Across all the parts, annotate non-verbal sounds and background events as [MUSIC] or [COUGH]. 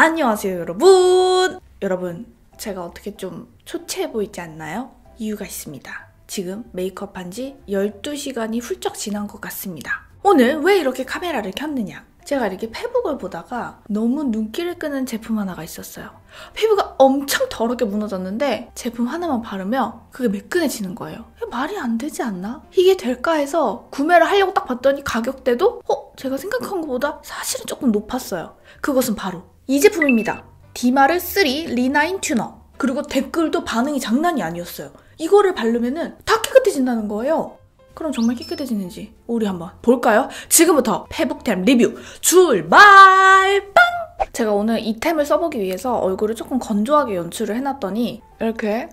안녕하세요 여러분. 여러분 제가 어떻게 좀 초췌해 보이지 않나요? 이유가 있습니다. 지금 메이크업 한지 12시간이 훌쩍 지난 것 같습니다. 오늘 왜 이렇게 카메라를 켰느냐? 제가 이렇게 페북을 보다가 너무 눈길을 끄는 제품 하나가 있었어요. 피부가 엄청 더럽게 무너졌는데 제품 하나만 바르면 그게 매끈해지는 거예요. 말이 안 되지 않나? 이게 될까 해서 구매를 하려고 딱 봤더니 가격대도 어? 제가 생각한 것보다 사실은 조금 높았어요. 그것은 바로 이 제품입니다. 디마르 3 리나인 튜너. 그리고 댓글도 반응이 장난이 아니었어요. 이거를 바르면은 다 깨끗해진다는 거예요. 그럼 정말 깨끗해지는지 우리 한번 볼까요? 지금부터 페북템 리뷰 출발! 빵! 제가 오늘 이 템을 써보기 위해서 얼굴을 조금 건조하게 연출을 해놨더니 이렇게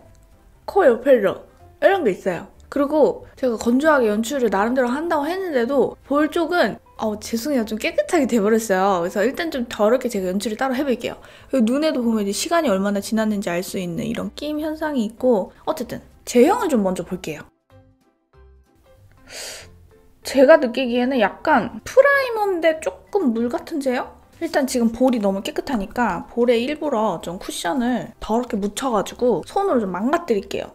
코 옆에로 이런 게 있어요. 그리고 제가 건조하게 연출을 나름대로 한다고 했는데도 볼 쪽은 어, 죄송해요. 좀 깨끗하게 돼버렸어요. 그래서 일단 좀 더럽게 제가 연출을 따로 해볼게요. 눈에도 보면 이제 시간이 얼마나 지났는지 알 수 있는 이런 끼임 현상이 있고 어쨌든 제형을 좀 먼저 볼게요. 제가 느끼기에는 약간 프라이머인데 조금 물 같은 제형? 일단 지금 볼이 너무 깨끗하니까 볼에 일부러 좀 쿠션을 더럽게 묻혀가지고 손으로 좀 망가뜨릴게요.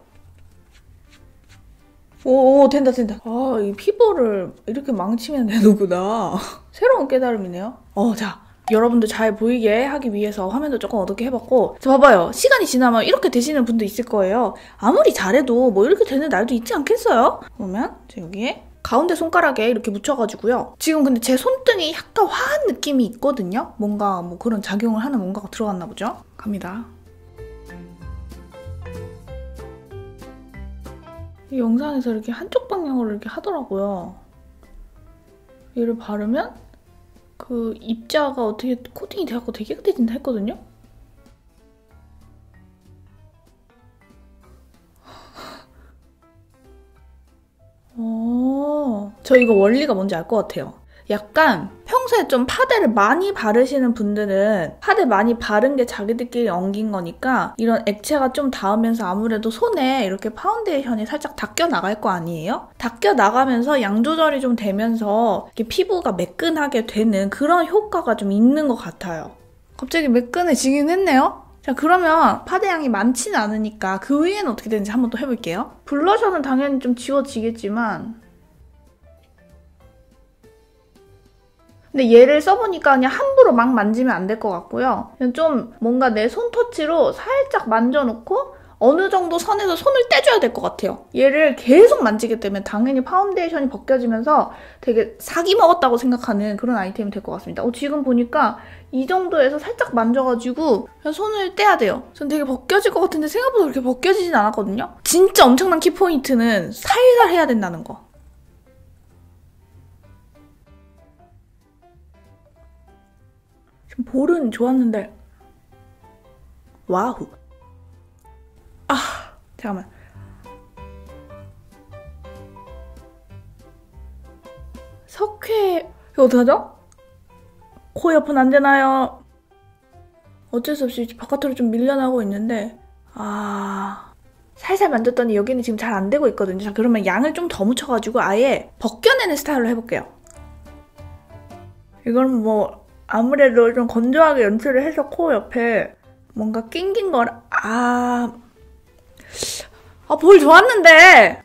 오, 오 된다 된다. 아, 이 피부를 이렇게 망치면 되는구나. [LAUGHS] 새로운 깨달음이네요. 어, 자. 여러분들 잘 보이게 하기 위해서 화면도 조금 어둡게 해봤고 자 봐봐요 시간이 지나면 이렇게 되시는 분도 있을 거예요 아무리 잘해도 뭐 이렇게 되는 날도 있지 않겠어요? 보면 여기에 가운데 손가락에 이렇게 묻혀가지고요 지금 근데 제 손등이 약간 화한 느낌이 있거든요 뭔가 뭐 그런 작용을 하는 뭔가가 들어갔나 보죠 갑니다 이 영상에서 이렇게 한쪽 방향으로 이렇게 하더라고요. 얘를 바르면 그 입자가 어떻게 코팅이 돼갖고 되게 깨끗해진다 했거든요? [LAUGHS] 어, 저 이거 원리가 뭔지 알 것 같아요. 약간 평소에 좀 파데를 많이 바르시는 분들은 파데 많이 바른 게 자기들끼리 엉긴 거니까 이런 액체가 좀 닿으면서 아무래도 손에 이렇게 파운데이션이 살짝 닦여 나갈 거 아니에요? 닦여 나가면서 양 조절이 좀 되면서 피부가 매끈하게 되는 그런 효과가 좀 있는 것 같아요. 갑자기 매끈해지긴 했네요. 자 그러면 파데 양이 많지는 않으니까 그 위에는 어떻게 되는지 한번 또 해볼게요. 블러셔는 당연히 좀 지워지겠지만 근데 얘를 써보니까 그냥 함부로 막 만지면 안 될 것 같고요. 그냥 좀 뭔가 내 손터치로 살짝 만져놓고 어느 정도 선에서 손을 떼줘야 될 것 같아요. 얘를 계속 만지기 때문에 당연히 파운데이션이 벗겨지면서 되게 사기 먹었다고 생각하는 그런 아이템이 될 것 같습니다. 어, 지금 보니까 이 정도에서 살짝 만져가지고 그냥 손을 떼야 돼요. 전 되게 벗겨질 것 같은데 생각보다 그렇게 벗겨지진 않았거든요. 진짜 엄청난 키포인트는 살살 해야 된다는 거. 볼은 좋았는데 와우 아 잠깐만 석회 이거 어떡하죠? 코 옆은 안 되나요? 어쩔 수 없이 바깥으로 좀 밀려나고 있는데 아 살살 만졌더니 여기는 지금 잘 안 되고 있거든요. 자 그러면 양을 좀 더 묻혀가지고 아예 벗겨내는 스타일로 해볼게요. 이건 뭐 아무래도 좀 건조하게 연출을 해서 코 옆에 뭔가 낑긴 걸, 아, 아, 볼 좋았는데!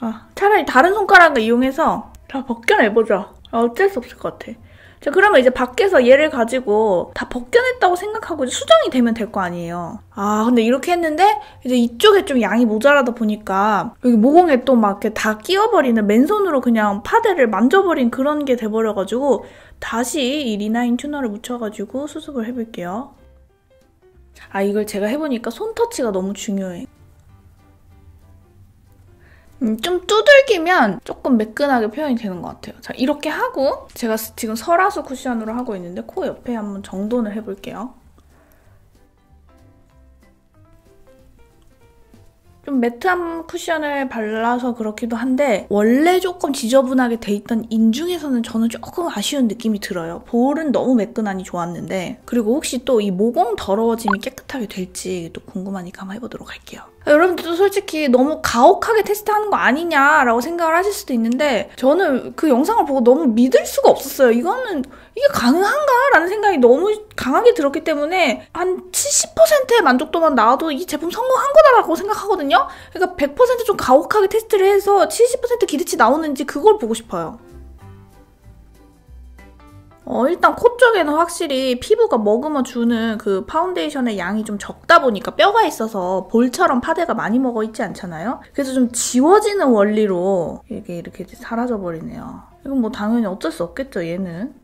아, 차라리 다른 손가락을 이용해서 다 벗겨내보자. 아, 어쩔 수 없을 것 같아. 자, 그러면 이제 밖에서 얘를 가지고 다 벗겨냈다고 생각하고 수정이 되면 될 거 아니에요. 아, 근데 이렇게 했는데 이제 이쪽에 좀 양이 모자라다 보니까 여기 모공에 또 막 이렇게 다 끼워버리는 맨손으로 그냥 파데를 만져버린 그런 게 돼버려가지고 다시 이 리나인 튜너를 묻혀가지고 수습을 해볼게요. 아, 이걸 제가 해보니까 손터치가 너무 중요해. 음, 좀 두들기면 조금 매끈하게 표현이 되는 것 같아요. 자, 이렇게 하고 제가 지금 설화수 쿠션으로 하고 있는데 코 옆에 한번 정돈을 해볼게요. 좀 매트한 쿠션을 발라서 그렇기도 한데 원래 조금 지저분하게 돼 있던 인중에서는 저는 조금 아쉬운 느낌이 들어요. 볼은 너무 매끈하니 좋았는데 그리고 혹시 또 이 모공 더러워짐이 깨끗하게 될지 또 궁금하니까 한번 해보도록 할게요. 여러분들도 솔직히 너무 가혹하게 테스트하는 거 아니냐라고 생각을 하실 수도 있는데 저는 그 영상을 보고 너무 믿을 수가 없었어요. 이거는 이게 가능한가라는 생각이 너무 강하게 들었기 때문에 한 70%의 만족도만 나와도 이 제품 성공한 거다라고 생각하거든요. 그러니까 100%좀 가혹하게 테스트를 해서 70% 기대치 나오는지 그걸 보고 싶어요. 어, 일단 코 쪽에는 확실히 피부가 머금어 주는 그 파운데이션의 양이 좀 적다 보니까 뼈가 있어서 볼처럼 파데가 많이 먹어 있지 않잖아요? 그래서 좀 지워지는 원리로 이게 이렇게 사라져 버리네요. 이건 뭐 당연히 어쩔 수 없겠죠, 얘는.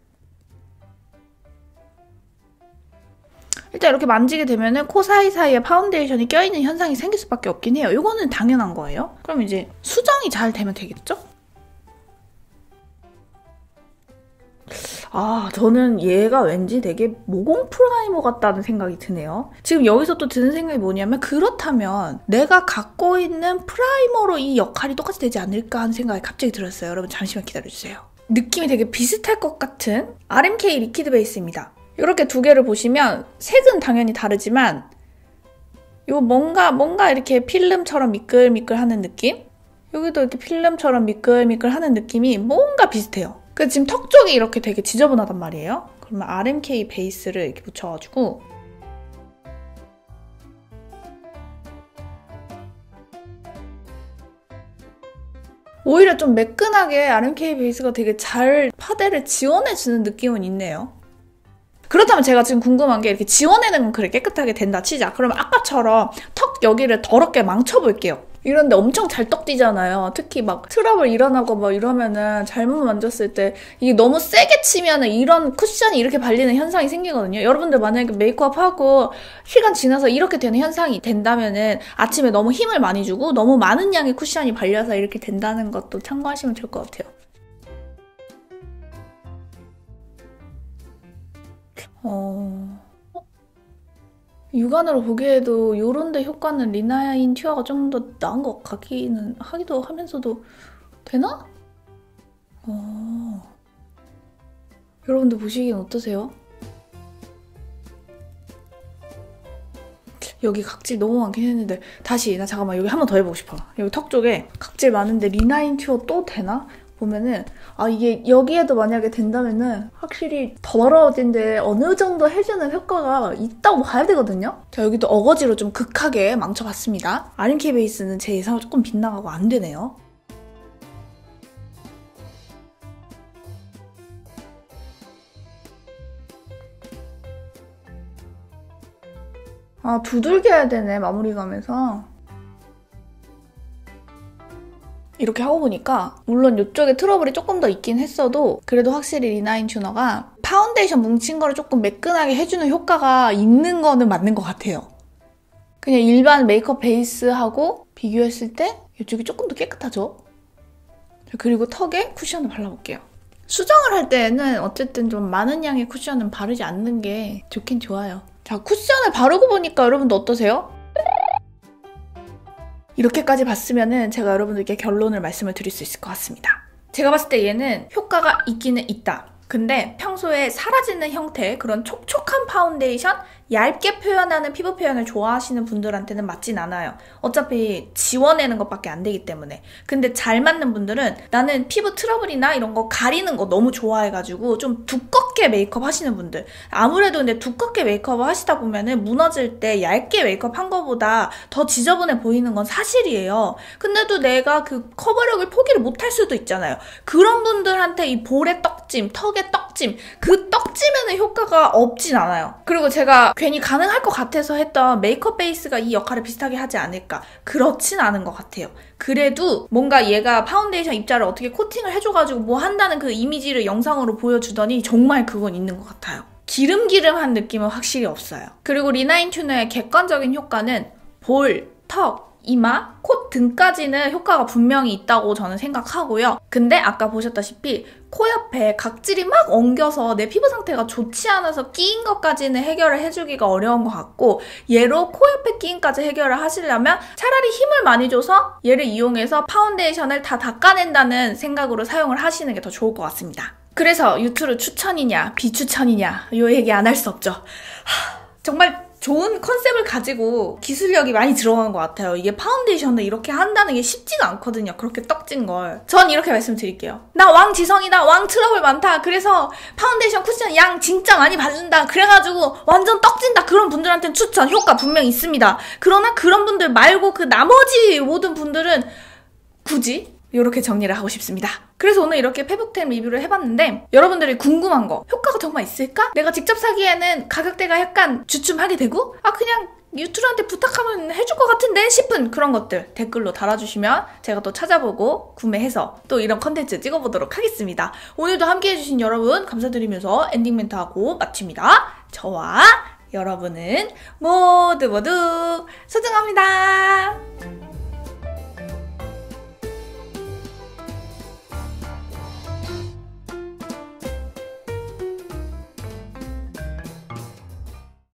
일단 이렇게 만지게 되면은 코 사이사이에 파운데이션이 껴있는 현상이 생길 수밖에 없긴 해요. 이거는 당연한 거예요. 그럼 이제 수정이 잘 되면 되겠죠? 아, 저는 얘가 왠지 되게 모공 프라이머 같다는 생각이 드네요. 지금 여기서 또 드는 생각이 뭐냐면 그렇다면 내가 갖고 있는 프라이머로 이 역할이 똑같이 되지 않을까 하는 생각이 갑자기 들었어요. 여러분 잠시만 기다려주세요. 느낌이 되게 비슷할 것 같은 RMK 리퀴드 베이스입니다. 이렇게 두 개를 보시면 색은 당연히 다르지만 이거 뭔가 뭔가 이렇게 필름처럼 미끌미끌하는 느낌? 여기도 이렇게 필름처럼 미끌미끌하는 느낌이 뭔가 비슷해요. 그 지금 턱 쪽이 이렇게 되게 지저분하단 말이에요. 그러면 RMK 베이스를 이렇게 붙여가지고 오히려 좀 매끈하게 RMK 베이스가 되게 잘 파데를 지원해주는 느낌은 있네요. 그렇다면 제가 지금 궁금한 게 이렇게 지워내는 건 그래 깨끗하게 된다 치자. 그러면 아까처럼 턱 여기를 더럽게 망쳐볼게요. 이런데 엄청 잘 떡지잖아요. 특히 막 트러블 일어나고 막 이러면은 잘못 만졌을 때 이게 너무 세게 치면은 이런 쿠션이 이렇게 발리는 현상이 생기거든요. 여러분들 만약에 메이크업 하고 시간 지나서 이렇게 되는 현상이 된다면은 아침에 너무 힘을 많이 주고 너무 많은 양의 쿠션이 발려서 이렇게 된다는 것도 참고하시면 될것 같아요. 어... 육안으로 보기에도 요런데 효과는 리나인 튜너가 좀 더 나은 것 같기는 하기도 하면서도 되나? 어... 여러분들 보시기엔 어떠세요? 여기 각질 너무 많긴 했는데 다시 나 잠깐만 여기 한 번 더 해보고 싶어 여기 턱 쪽에 각질 많은데 리나인 튜너 또 되나? 보면은 아 이게 여기에도 만약에 된다면은 확실히 더러워진데 어느 정도 해주는 효과가 있다고 봐야 되거든요. 자 여기도 어거지로 좀 극하게 망쳐봤습니다. RMK 베이스는 제 예상을 조금 빗나가고 안 되네요. 아 두들겨야 되네 마무리 감에서 이렇게 하고 보니까 물론 이쪽에 트러블이 조금 더 있긴 했어도 그래도 확실히 리나인 튜너가 파운데이션 뭉친 거를 조금 매끈하게 해주는 효과가 있는 거는 맞는 것 같아요. 그냥 일반 메이크업 베이스하고 비교했을 때 이쪽이 조금 더 깨끗하죠? 그리고 턱에 쿠션을 발라볼게요. 수정을 할 때는 어쨌든 좀 많은 양의 쿠션은 바르지 않는 게 좋긴 좋아요. 자, 쿠션을 바르고 보니까 여러분도 어떠세요? 이렇게까지 봤으면은 제가 여러분들께 결론을 말씀을 드릴 수 있을 것 같습니다. 제가 봤을 때 얘는 효과가 있기는 있다. 근데 평소에 사라지는 형태 그런 촉촉한 파운데이션 얇게 표현하는 피부 표현을 좋아하시는 분들한테는 맞진 않아요. 어차피 지워내는 것밖에 안 되기 때문에. 근데 잘 맞는 분들은 나는 피부 트러블이나 이런 거 가리는 거 너무 좋아해가지고 좀 두껍게 메이크업 하시는 분들. 아무래도 근데 두껍게 메이크업을 하시다 보면은 무너질 때 얇게 메이크업 한 거보다 더 지저분해 보이는 건 사실이에요. 근데도 내가 그 커버력을 포기를 못할 수도 있잖아요. 그런 분들한테 이 볼의 떡짐, 턱의 떡짐, 그 떡짐에는 효과가 없진 않아요. 그리고 제가 괜히 가능할 것 같아서 했던 메이크업 베이스가 이 역할을 비슷하게 하지 않을까. 그렇진 않은 것 같아요. 그래도 뭔가 얘가 파운데이션 입자를 어떻게 코팅을 해줘가지고 뭐 한다는 그 이미지를 영상으로 보여주더니 정말 그건 있는 것 같아요. 기름기름한 느낌은 확실히 없어요. 그리고 리나인 튜너의 객관적인 효과는 볼, 턱, 이마, 코 등까지는 효과가 분명히 있다고 저는 생각하고요. 근데 아까 보셨다시피 코 옆에 각질이 막 엉겨서 내 피부 상태가 좋지 않아서 끼인 것까지는 해결을 해주기가 어려운 것 같고 얘로 코 옆에 끼인까지 해결을 하시려면 차라리 힘을 많이 줘서 얘를 이용해서 파운데이션을 다 닦아낸다는 생각으로 사용을 하시는 게 더 좋을 것 같습니다. 그래서 유튜브 추천이냐 비추천이냐 이 얘기 안 할 수 없죠. 하, 정말 좋은 컨셉을 가지고 기술력이 많이 들어간 것 같아요. 이게 파운데이션을 이렇게 한다는 게 쉽지가 않거든요. 그렇게 떡진 걸. 전 이렇게 말씀드릴게요. 나 왕지성이다. 왕 트러블 많다. 그래서 파운데이션 쿠션 양 진짜 많이 바른다. 그래가지고 완전 떡진다. 그런 분들한테는 추천. 효과 분명 있습니다. 그러나 그런 분들 말고 그 나머지 모든 분들은 굳이 이렇게 정리를 하고 싶습니다. 그래서 오늘 이렇게 페북템 리뷰를 해봤는데 여러분들이 궁금한 거 효과가 정말 있을까? 내가 직접 사기에는 가격대가 약간 주춤하게 되고 아 그냥 유튜버한테 부탁하면 해줄 것 같은데 싶은 그런 것들 댓글로 달아주시면 제가 또 찾아보고 구매해서 또 이런 컨텐츠 찍어보도록 하겠습니다. 오늘도 함께 해주신 여러분 감사드리면서 엔딩 멘트하고 마칩니다. 저와 여러분은 모두 모두 소중합니다.